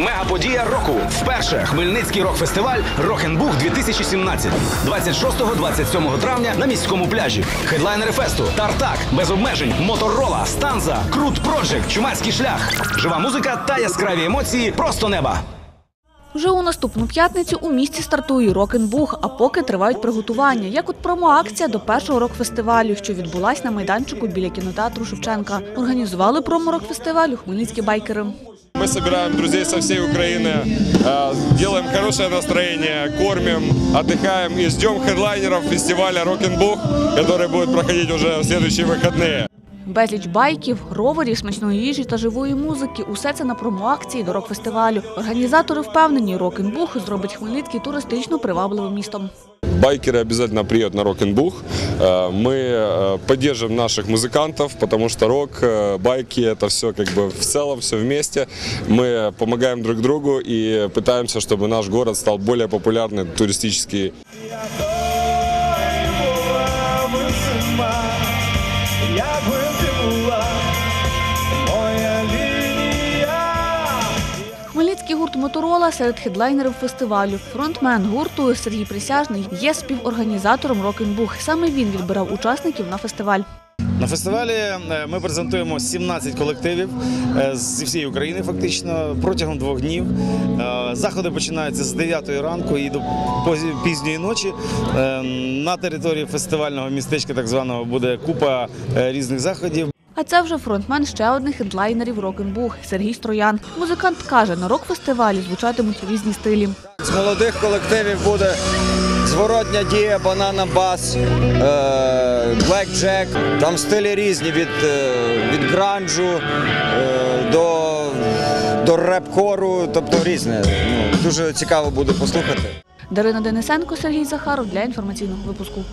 Мегаподія року. Вперше Хмельницький рок-фестиваль Рок-н-Бух 2017. 26-27 травня на міському пляжі. Хедлайнери фесту Тартак, без обмежень, Моторола, Станза, Крут Проджект, Чумацький шлях. Жива музика та яскраві емоції просто неба. Вже у наступну п'ятницю у місті стартує Рок-н-Бух, а поки тривають приготування, як от промо-акція до першого рок-фестивалю, що відбулась на майданчику біля кінотеатру Шевченка. Організували промо-рок-фестиваль у хмельницькі байкери. Мы собираем друзей со всей Украины, э, делаем хорошее настроение, кормим, отдыхаем и ждем хедлайнеров фестиваля Рок-н-Бух, который будет проходить уже в следующие выходные. Безліч байків, роверів, смачної їжі та живої музики – усе це на промо-акції до рок-фестивалю. Організатори впевнені, Рок-н-Бух зробить Хмельницький туристично привабливим містом. Байкеры обязательно приедут на Рок-н-Бух. Э, Мы э, поддержим наших музыкантов, потому что рок, э, байки – это все как бы в целом, все вместе. Мы помогаем друг другу и пытаемся, чтобы наш город стал более популярным туристический Хмельницький гурт Моторола серед хедлайнерів фестивалю. Фронтмен гурту Сергій Присяжний є співорганізатором Рок-н-Бух. Саме він відбирав учасників на фестиваль. На фестивалі е, ми презентуємо 17 колективів е, зі всієї України, фактично протягом двох днів. Е, Заходи починаються з 9 ранку і до пізньої ночі. На території фестивального містечка, так званого, буде купа різних заходів. А це вже фронтмен ще одних хедлайнерів Рок-н-Бух Сергій Строян. Музикант каже, на рок-фестивалі звучатимуть різні стилі. З молодих колективів буде зворотня дія, банана бас, блек джек. Там стилі різні від, е, від гранжу е, до, до реп-хору, тобто різне. Ну, дуже цікаво буде послухати. Дарина Денисенко, Сергій Захаров для інформаційного випуску.